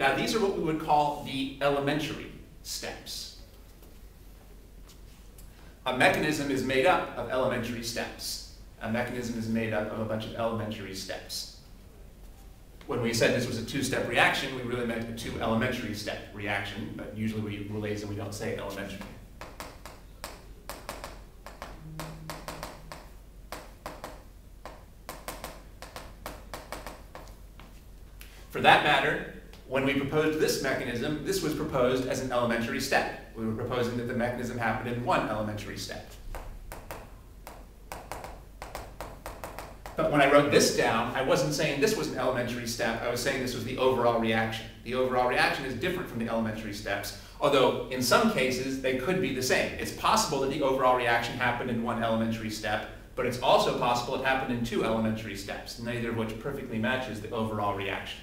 Now these are what we would call the elementary steps. A mechanism is made up of elementary steps. A mechanism is made up of a bunch of elementary steps. When we said this was a two-step reaction, we really meant a two elementary step reaction, but usually we relays and we don't say elementary. For that matter, when we proposed this mechanism, this was proposed as an elementary step. We were proposing that the mechanism happened in one elementary step. But when I wrote this down, I wasn't saying this was an elementary step, I was saying this was the overall reaction. The overall reaction is different from the elementary steps, although in some cases they could be the same. It's possible that the overall reaction happened in one elementary step, but it's also possible it happened in two elementary steps, neither of which perfectly matches the overall reaction.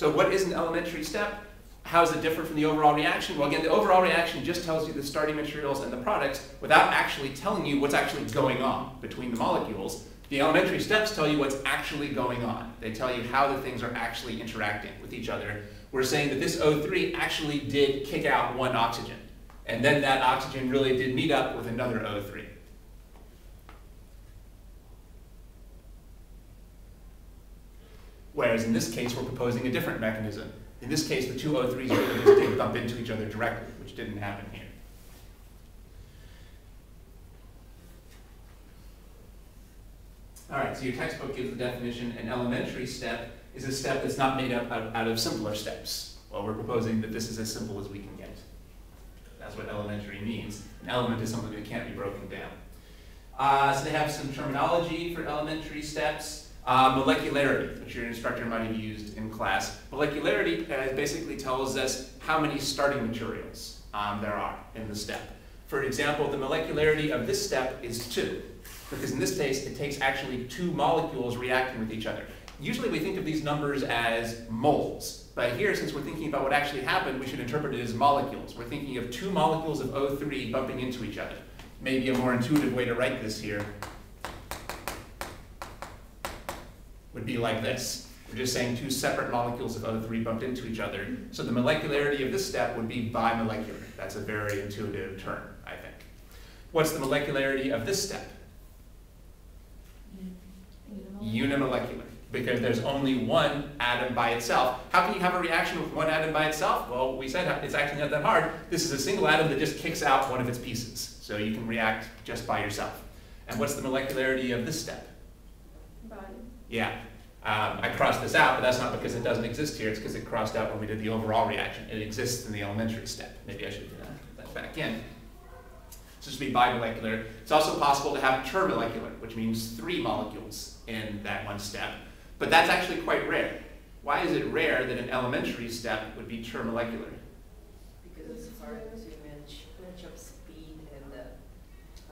So what is an elementary step? How is it different from the overall reaction? Well, again, the overall reaction just tells you the starting materials and the products without actually telling you what's actually going on between the molecules. The elementary steps tell you what's actually going on. They tell you how the things are actually interacting with each other. We're saying that this O3 actually did kick out one oxygen. And then that oxygen really did meet up with another O3. Whereas in this case, we're proposing a different mechanism. In this case, the two O3s really just did bump into each other directly, which didn't happen here. All right, so your textbook gives the definition, an elementary step is a step that's not made up out, of simpler steps. Well, we're proposing that this is as simple as we can get. That's what elementary means. An element is something that can't be broken down. Uh, so they have some terminology for elementary steps. Uh, molecularity, which your instructor might have used in class. Molecularity uh, basically tells us how many starting materials um, there are in the step. For example, the molecularity of this step is 2, because in this case it takes actually two molecules reacting with each other. Usually we think of these numbers as moles, but here, since we're thinking about what actually happened, we should interpret it as molecules. We're thinking of two molecules of O3 bumping into each other. Maybe a more intuitive way to write this here would be like this. We're just saying two separate molecules of O3 bumped into each other. So the molecularity of this step would be bimolecular. That's a very intuitive term, I think. What's the molecularity of this step? Unimolecular. Because there's only one atom by itself. How can you have a reaction with one atom by itself? Well, we said it's actually not that hard. This is a single atom that just kicks out one of its pieces. So you can react just by yourself. And what's the molecularity of this step? Yeah. Um, I crossed this out, but that's not because it doesn't exist here. It's because it crossed out when we did the overall reaction. It exists in the elementary step. Maybe I should put that back in. So this would be bimolecular. It's also possible to have termolecular, which means three molecules in that one step. But that's actually quite rare. Why is it rare that an elementary step would be termolecular? Because it's hard to match, match up speed and the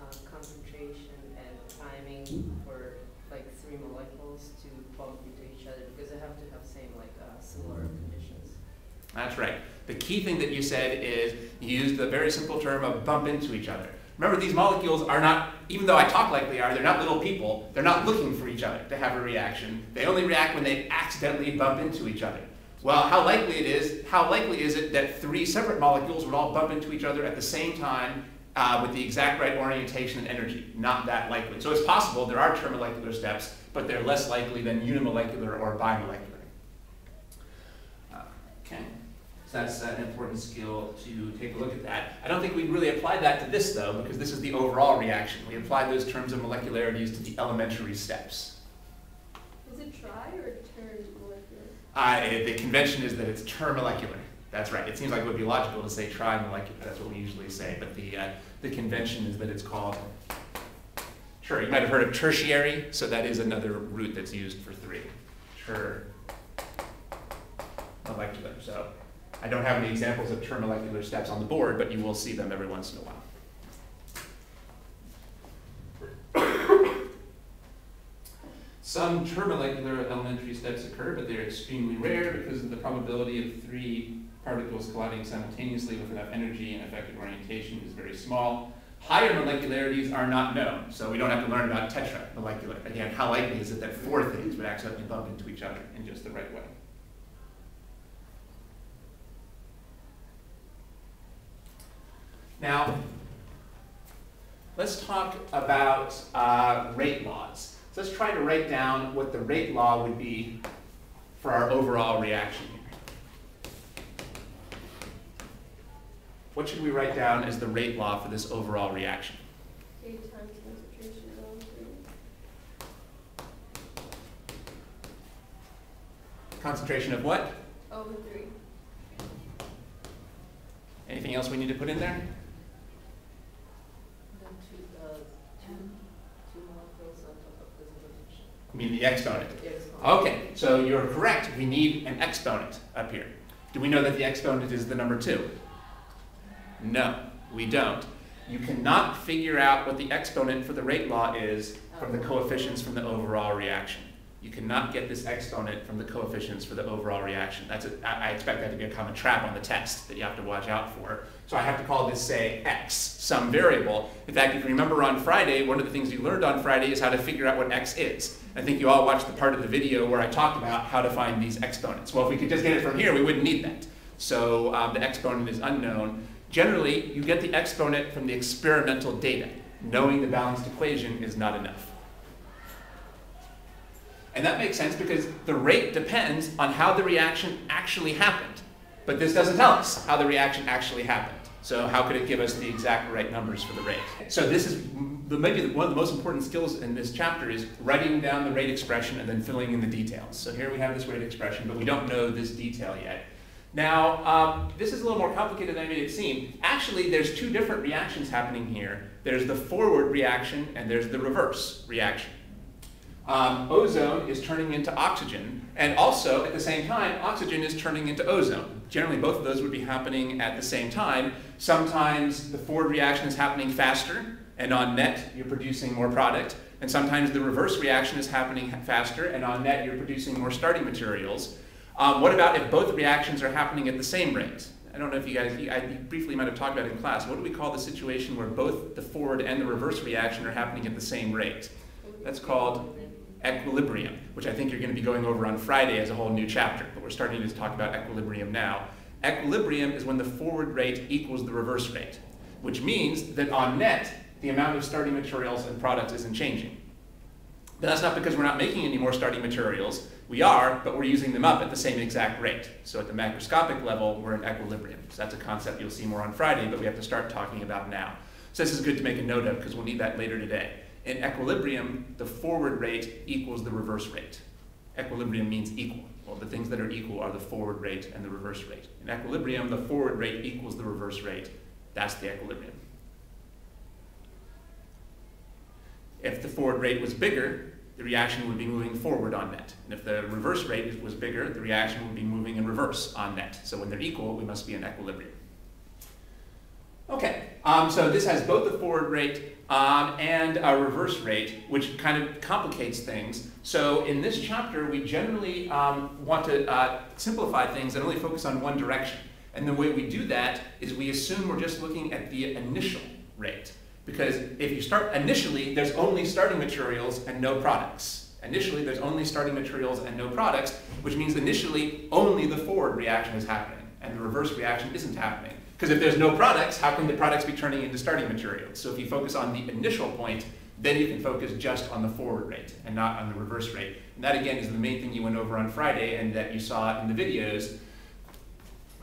uh, concentration and timing for like three molecules to bump into each other because they have to have same like uh, similar conditions. That's right. The key thing that you said is you used the very simple term of bump into each other. Remember, these molecules are not, even though I talk like they are, they're not little people. They're not looking for each other to have a reaction. They only react when they accidentally bump into each other. Well, how likely it is, how likely is it that three separate molecules would all bump into each other at the same time uh, with the exact right orientation and energy? Not that likely. So it's possible there are termolecular steps, but they're less likely than unimolecular or bimolecular. Uh, okay, so that's an important skill to take a look at that. I don't think we really applied that to this though, because this is the overall reaction. We applied those terms of molecularities to the elementary steps. Is it tri or termolecular? Uh, the convention is that it's termolecular. That's right. It seems like it would be logical to say tri-molecular. That's what we usually say. But the, uh, the convention is that it's called Sure, you might have heard of tertiary, so that is another root that's used for three. Ter molecular. So I don't have any examples of termolecular steps on the board, but you will see them every once in a while. Some termolecular elementary steps occur, but they're extremely rare because of the probability of three particles colliding simultaneously with enough energy and effective orientation is very small. Higher molecularities are not known, so we don't have to learn about tetramolecular. Again, how likely is it that four things would accidentally bump into each other in just the right way? Now, let's talk about uh, rate laws. So let's try to write down what the rate law would be for our overall reaction here. What should we write down as the rate law for this overall reaction? Concentration of O three. Concentration of what? O three. Anything else we need to put in there? The two, uh, two, two molecules on top of this mean the exponent. Okay, so you're correct. We need an exponent up here. Do we know that the exponent is the number two? No, we don't. You cannot figure out what the exponent for the rate law is from the coefficients from the overall reaction. You cannot get this exponent from the coefficients for the overall reaction. That's a, I expect that to be a common trap on the test that you have to watch out for. So I have to call this, say, x, some variable. In fact, if you remember on Friday, one of the things you learned on Friday is how to figure out what x is. I think you all watched the part of the video where I talked about how to find these exponents. Well, if we could just get it from here, we wouldn't need that. So um, the exponent is unknown. Generally, you get the exponent from the experimental data. Knowing the balanced equation is not enough. And that makes sense because the rate depends on how the reaction actually happened. But this doesn't tell us how the reaction actually happened. So how could it give us the exact right numbers for the rate? So this is the, maybe one of the most important skills in this chapter is writing down the rate expression and then filling in the details. So here we have this rate expression, but we don't know this detail yet. Now, um, this is a little more complicated than I made it seem. Actually, there's two different reactions happening here. There's the forward reaction and there's the reverse reaction. Um, ozone is turning into oxygen, and also at the same time, oxygen is turning into ozone. Generally, both of those would be happening at the same time. Sometimes the forward reaction is happening faster, and on net, you're producing more product. And sometimes the reverse reaction is happening faster, and on net, you're producing more starting materials. Um, what about if both reactions are happening at the same rate? I don't know if you guys, I briefly might have talked about it in class. What do we call the situation where both the forward and the reverse reaction are happening at the same rate? That's called equilibrium, which I think you're going to be going over on Friday as a whole new chapter, but we're starting to talk about equilibrium now. Equilibrium is when the forward rate equals the reverse rate, which means that on net, the amount of starting materials and products isn't changing. But that's not because we're not making any more starting materials. We are, but we're using them up at the same exact rate. So at the macroscopic level, we're in equilibrium. So that's a concept you'll see more on Friday, but we have to start talking about now. So this is good to make a note of because we'll need that later today. In equilibrium, the forward rate equals the reverse rate. Equilibrium means equal. Well, the things that are equal are the forward rate and the reverse rate. In equilibrium, the forward rate equals the reverse rate. That's the equilibrium. If the forward rate was bigger, the reaction would be moving forward on net. And if the reverse rate was bigger, the reaction would be moving in reverse on net. So when they're equal, we must be in equilibrium. Okay, um, so this has both the forward rate um, and a reverse rate, which kind of complicates things. So in this chapter, we generally um, want to uh, simplify things and only focus on one direction. And the way we do that is we assume we're just looking at the initial rate. Because if you start initially, there's only starting materials and no products. Initially, there's only starting materials and no products, which means initially only the forward reaction is happening and the reverse reaction isn't happening. Because if there's no products, how can the products be turning into starting materials? So if you focus on the initial point, then you can focus just on the forward rate and not on the reverse rate. And that again is the main thing you went over on Friday and that you saw in the videos.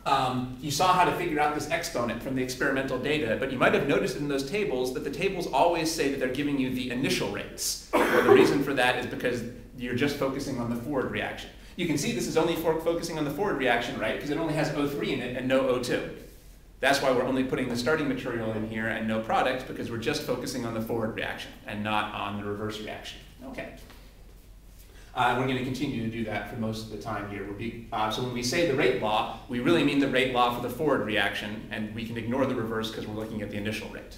Um, you saw how to figure out this exponent from the experimental data, but you might have noticed in those tables that the tables always say that they're giving you the initial rates. Well, the reason for that is because you're just focusing on the forward reaction. You can see this is only for focusing on the forward reaction, right? Because it only has O3 in it and no O2. That's why we're only putting the starting material in here and no product, because we're just focusing on the forward reaction and not on the reverse reaction. Okay. Uh, we're going to continue to do that for most of the time here. We'll be, uh, so when we say the rate law, we really mean the rate law for the forward reaction, and we can ignore the reverse because we're looking at the initial rate.